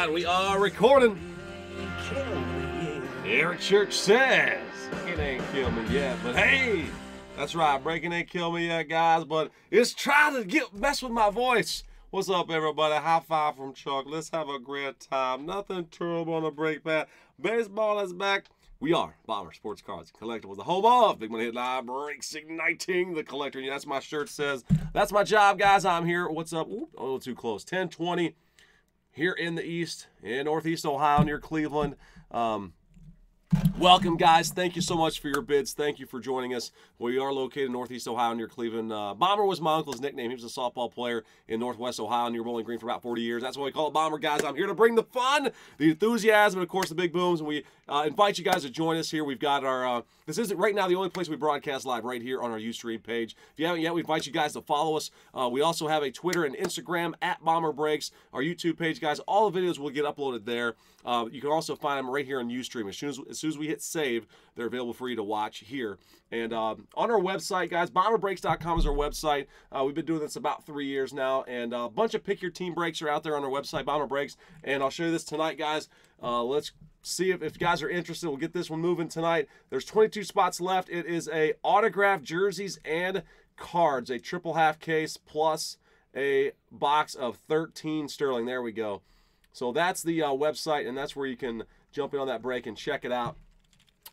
right, we are recording. Eric Church says it ain't killed me yet, but hey, that's right, breaking ain't killed me yet, guys. But it's trying to get mess with my voice. What's up, everybody? High five from Chuck. Let's have a great time. Nothing terrible on the break pad. Baseball is back. We are Bomber Sports Cards Collectibles, the home of Big Money Hit Live Breaks Igniting the Collector. That's my shirt says. That's my job, guys. I'm here. What's up? Oop, a little too close. 1020 here in the East, in Northeast Ohio, near Cleveland. Um, Welcome, guys. Thank you so much for your bids. Thank you for joining us. We are located in Northeast Ohio near Cleveland. Uh, Bomber was my uncle's nickname. He was a softball player in Northwest Ohio near Bowling Green for about 40 years. That's why we call it Bomber, guys. I'm here to bring the fun, the enthusiasm, and of course the big booms. And we uh, invite you guys to join us here. We've got our. Uh, this isn't right now the only place we broadcast live right here on our UStream page. If you haven't yet, we invite you guys to follow us. Uh, we also have a Twitter and Instagram at Bomber Breaks. Our YouTube page, guys. All the videos will get uploaded there. Uh, you can also find them right here on UStream. As soon as, as soon as we hit save, they're available for you to watch here. And um, on our website, guys, bomberbreaks.com is our website. Uh, we've been doing this about three years now, and uh, a bunch of pick your team breaks are out there on our website, Bomber Breaks. And I'll show you this tonight, guys. Uh, let's see if, if you guys are interested. We'll get this one moving tonight. There's 22 spots left. It is a autographed jerseys and cards, a triple half case plus a box of 13 sterling. There we go. So that's the uh, website, and that's where you can jump in on that break and check it out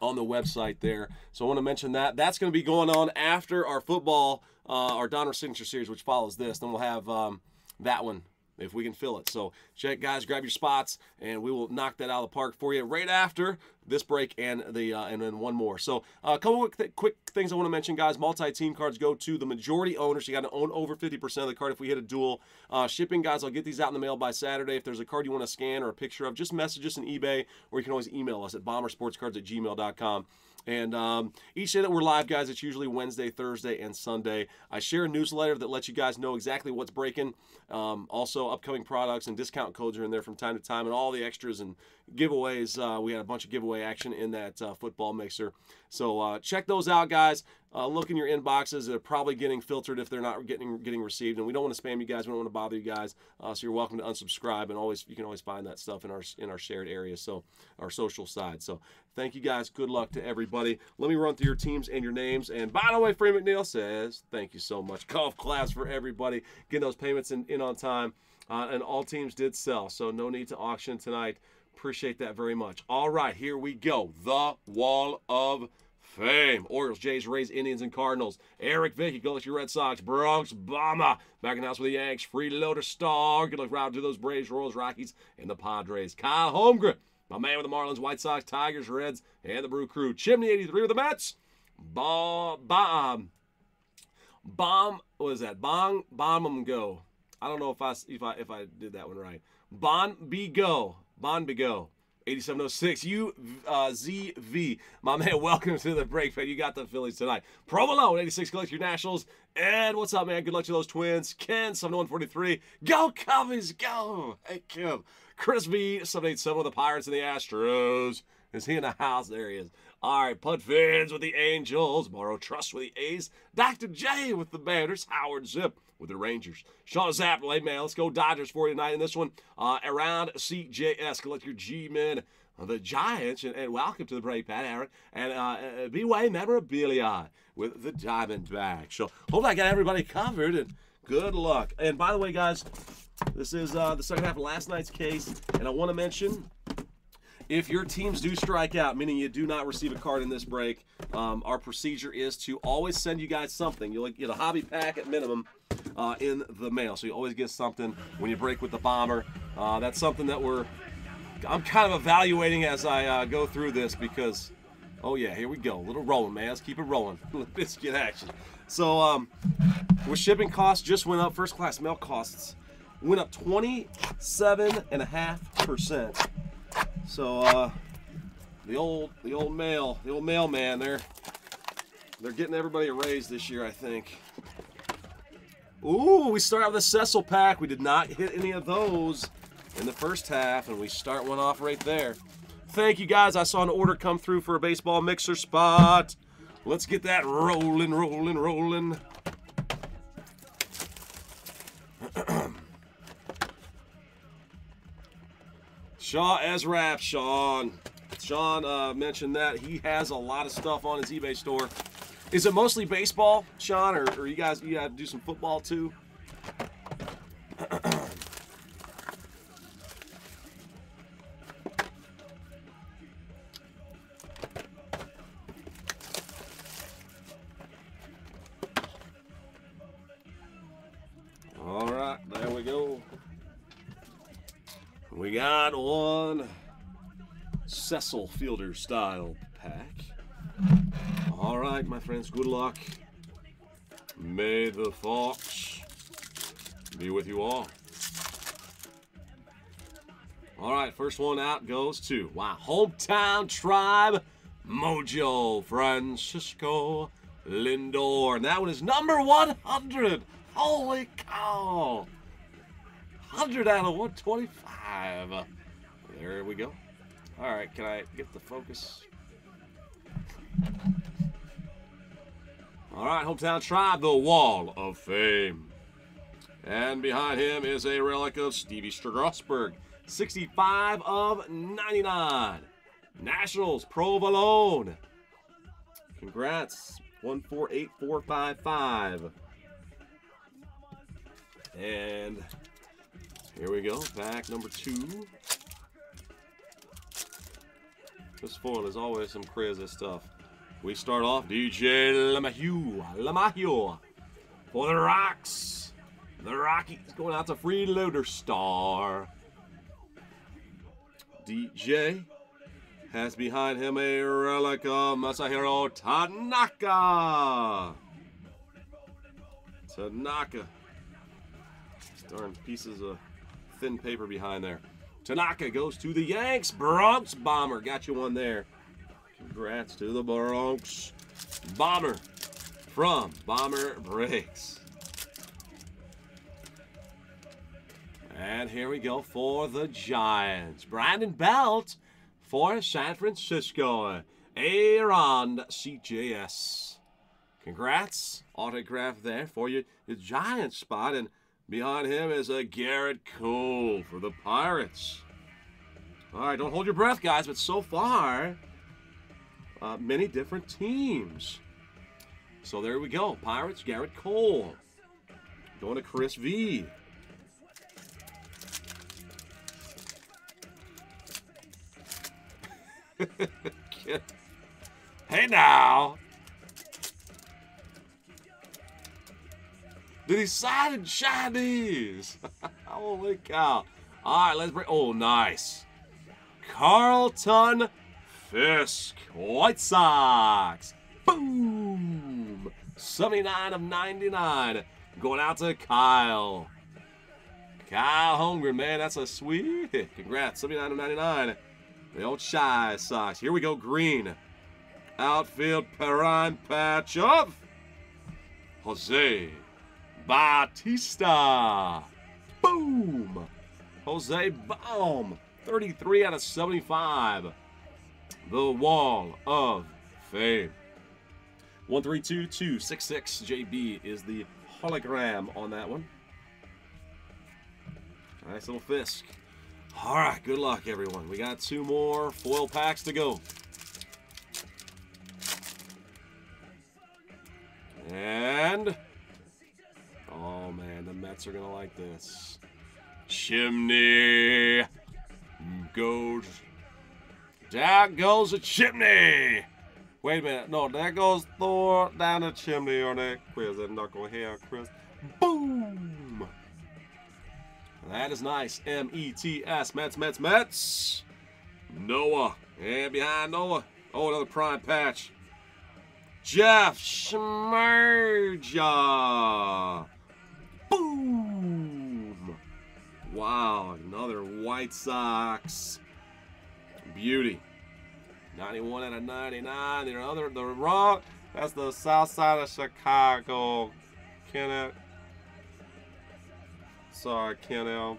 on the website there. So I want to mention that. That's going to be going on after our football, uh, our Donruss Signature Series, which follows this. Then we'll have um, that one if we can fill it. So check, guys, grab your spots, and we will knock that out of the park for you right after this break and the uh, and then one more. So uh, a couple quick, quick things I want to mention, guys. Multi-team cards go to the majority owners. You got to own over 50% of the card if we hit a dual. Uh, shipping, guys, I'll get these out in the mail by Saturday. If there's a card you want to scan or a picture of, just message us on eBay, or you can always email us at bombersportscards at gmail.com. And um, each day that we're live, guys, it's usually Wednesday, Thursday, and Sunday. I share a newsletter that lets you guys know exactly what's breaking. Um, also, upcoming products and discount codes are in there from time to time, and all the extras and giveaways. Uh, we had a bunch of giveaway action in that uh, football mixer. So uh, check those out, guys. Uh, look in your inboxes. They're probably getting filtered if they're not getting getting received, and we don't want to spam you guys. We don't want to bother you guys. Uh, so you're welcome to unsubscribe, and always you can always find that stuff in our in our shared area, so our social side. So thank you guys. Good luck to everybody. Let me run through your teams and your names. And by the way, Free McNeil says thank you so much. Golf class for everybody. Getting those payments in, in on time, uh, and all teams did sell, so no need to auction tonight. Appreciate that very much. All right, here we go. The Wall of Fame. Orioles, Jays, Rays, Indians, and Cardinals. Eric Vicky, go with your Red Sox. Bronx, Bomber. Back in the house with the Yanks. Freeloader Star. Good luck round to those Braves, Royals, Rockies, and the Padres. Kyle Holmgren, my man with the Marlins, White Sox, Tigers, Reds, and the Brew Crew. Chimney 83 with the Mets. Bomb, bomb, um, bomb. What is that? Bong, bomb 'em go. I don't know if I if I if I did that one right. Bon be go. Bon be go. 8706 UZV. Uh, my man, welcome to the break, fan. You got the Phillies tonight. Provolone, 86 collect your Nationals. And what's up, man? Good luck to those twins. Ken, 7143. Go, Cubbies, go. Hey, Kim. Chris B, 787 with the Pirates and the Astros. Is he in the house? There he is. All right, Pud Fins with the Angels. Morrow Trust with the A's. Dr. J with the Banners. Howard Zip with the Rangers. Sean Zapp, late man. Let's go Dodgers for you tonight in this one. Uh, around CJS, collect your G-men. The Giants, and, and, welcome to the break, Pat Aaron, and uh, uh, B-Way memorabilia with the Diamondbacks. So, hope I got everybody covered, and good luck. And by the way, guys, this is uh, the second half of last night's case, and I want to mention if your teams do strike out, meaning you do not receive a card in this break, um, our procedure is to always send you guys something. You'll get a hobby pack at minimum uh, in the mail, so you always get something when you break with the bomber. Uh, that's something that we're I'm kind of evaluating as I uh, go through this because, oh yeah, here we go, a little rolling, man. Let's keep it rolling. Get action. So, um, with shipping costs just went up. First class mail costs went up 27 and a half percent. So uh, the old the old mail the old mailman they're they're getting everybody a raise this year I think. Ooh, we start out with a Cecil pack. We did not hit any of those in the first half, and we start one off right there. Thank you guys. I saw an order come through for a baseball mixer spot. Let's get that rolling, rolling, rolling. Shaw as Ezrap, Sean. Sean uh, mentioned that he has a lot of stuff on his eBay store. Is it mostly baseball, Sean, or, or you guys you got to do some football too? We got one Cecil Fielder style pack. All right, my friends, good luck. May the fox be with you all. All right, first one out goes to, wow, Hometown Tribe Mojo Francisco Lindor. And that one is number 100. Holy cow. 100 out of 125. There we go. All right, can I get the focus? All right, Hometown Tribe, the Wall of Fame. And behind him is a relic of Stevie Strasburg, 65 of 99. Nationals, Provolone. Congrats, 148455. And here we go, pack number two. This foil is always some crazy stuff. We start off DJ LeMahieu, LeMahieu for the Rocks. The Rockies going out to Freeloader Star. DJ has behind him a relic of Masahiro Tanaka. Tanaka. Darn pieces of thin paper behind there. Tanaka goes to the Yanks. Bronx Bomber. Got you one there. Congrats to the Bronx Bomber from Bomber Breaks. And here we go for the Giants. Brandon Belt for San Francisco. Aaron CJS. Congrats. Autograph there for you. The Giants spot. And behind him is a Gerrit Cole for the Pirates. All right, don't hold your breath, guys, but so far, uh, many different teams. So there we go. Pirates, Gerrit Cole. Going to Chris V. hey now. Did he sign in Chinese? Holy cow. All right, let's bring. Oh, nice. Carlton Fisk, White Sox. Boom. 79 of 99. Going out to Kyle. Kyle Holmgren, man, that's a sweet hit. Congrats, 79 of 99. The old Chi Sox. Here we go, green. Outfield prime patch of Jose Bautista. Boom. Jose Baum. 33 out of 75. The Wall of Fame. 132266 JB is the hologram on that one. Nice little Fisk. All right, good luck, everyone. We got two more foil packs to go. And, Mets are going to like this. Chimney goes, that goes a chimney. Wait a minute, no, that goes Thor down the chimney on that quiz, that knuckle hair, Chris. Boom! That is nice. M-E-T-S, Mets, Mets, Mets. Noah, and behind Noah, oh, another prime patch. Jeff Samardzija. Wow, another White Sox beauty. 91 out of 99. The other, the wrong, that's the south side of Chicago. Kenneth. Sorry, Kennel.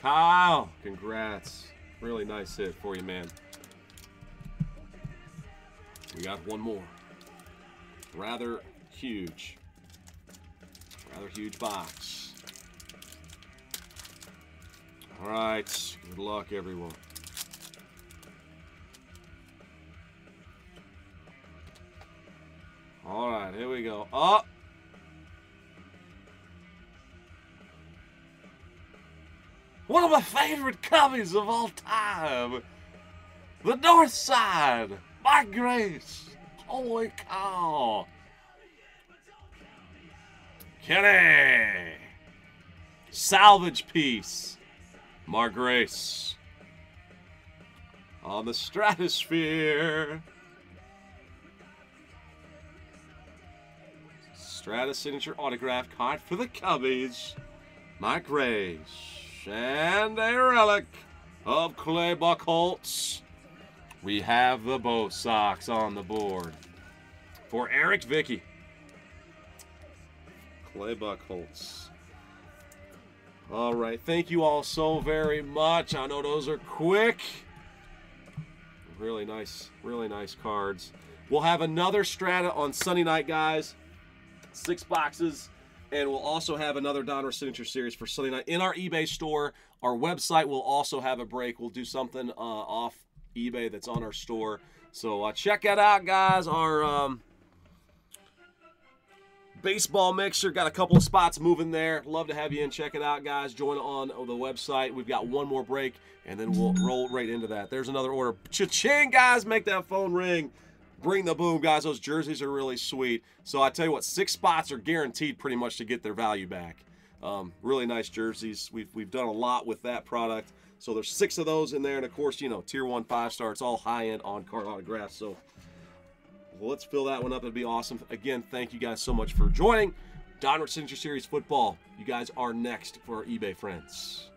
Kyle, congrats. Really nice hit for you, man. We got one more. Rather huge. Rather huge box. All right. Good luck, everyone. All right, here we go. Up. One of my favorite cubbies of all time. The North Side. My Grace. Holy cow. Kenny. Salvage piece. Mark Grace. On the stratosphere. Stratus signature autograph card for the Cubbies. Mike Grace. And a relic of Clay Buchholz. We have the Bo Sox on the board. For Eric Vicky. Clay Buchholz. All right. Thank you all so very much. I know those are quick. Really nice, really nice cards. We'll have another strata on Sunday night, guys. Six boxes. And we'll also have another Donruss Signature Series for Sunday night in our eBay store. Our website will also have a break. We'll do something uh, off eBay that's on our store. So uh, check that out, guys. Our um, baseball mixer got a couple of spots moving there. Love to have you in. Check it out, guys. Join on the website. We've got one more break, and then we'll roll right into that. There's another order. Cha-ching, guys. Make that phone ring. Bring the boom, guys. Those jerseys are really sweet. So I tell you what, six spots are guaranteed pretty much to get their value back. Um, really nice jerseys. We've, we've done a lot with that product. So there's six of those in there. And of course, you know, tier one, five star. It's all high end on card autographs. So well, let's fill that one up. It'd be awesome. Again, thank you guys so much for joining. Donruss Signature Series Football. You guys are next for our eBay friends.